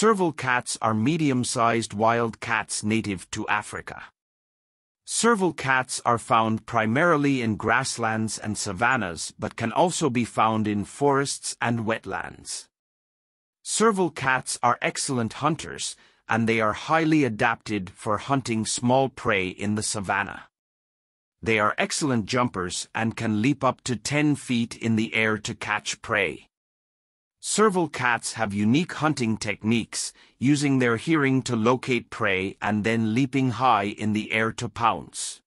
Serval cats are medium-sized wild cats native to Africa. Serval cats are found primarily in grasslands and savannas but can also be found in forests and wetlands. Serval cats are excellent hunters, and they are highly adapted for hunting small prey in the savanna. They are excellent jumpers and can leap up to 10 feet in the air to catch prey. Serval cats have unique hunting techniques, using their hearing to locate prey and then leaping high in the air to pounce.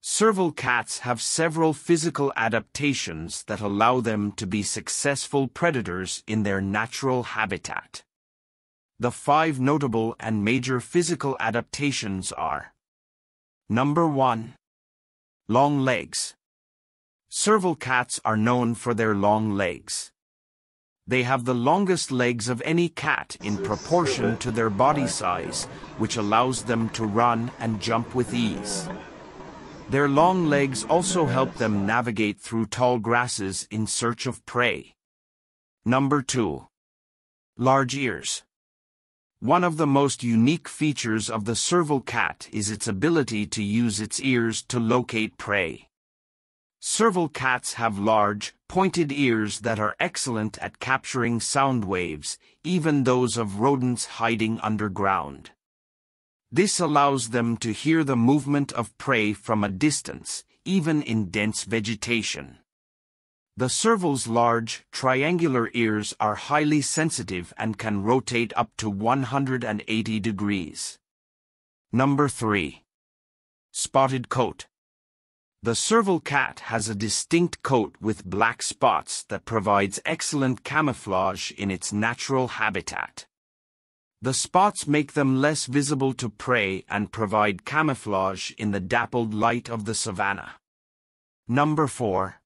Serval cats have several physical adaptations that allow them to be successful predators in their natural habitat. The five notable and major physical adaptations are Number 1. Long legs. Serval cats are known for their long legs. They have the longest legs of any cat in proportion to their body size, which allows them to run and jump with ease. Their long legs also help them navigate through tall grasses in search of prey. Number 2. Large ears. One of the most unique features of the serval cat is its ability to use its ears to locate prey. Serval cats have large, pointed ears that are excellent at capturing sound waves, even those of rodents hiding underground. This allows them to hear the movement of prey from a distance, even in dense vegetation. The serval's large, triangular ears are highly sensitive and can rotate up to 180 degrees. Number 3. Spotted coat. The serval cat has a distinct coat with black spots that provides excellent camouflage in its natural habitat. The spots make them less visible to prey and provide camouflage in the dappled light of the savanna. Number 4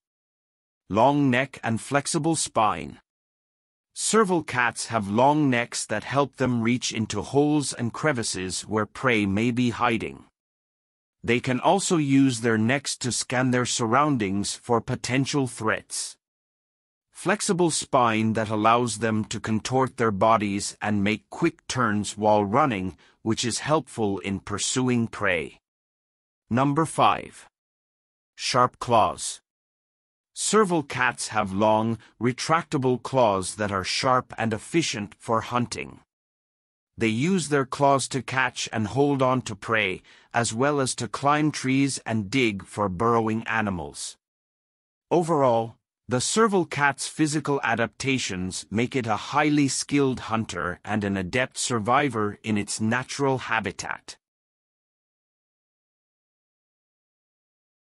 long neck and flexible spine. Serval cats have long necks that help them reach into holes and crevices where prey may be hiding. They can also use their necks to scan their surroundings for potential threats. Flexible spine that allows them to contort their bodies and make quick turns while running, which is helpful in pursuing prey. Number 5. Sharp claws. Serval cats have long, retractable claws that are sharp and efficient for hunting. They use their claws to catch and hold on to prey, as well as to climb trees and dig for burrowing animals. Overall, the serval cat's physical adaptations make it a highly skilled hunter and an adept survivor in its natural habitat.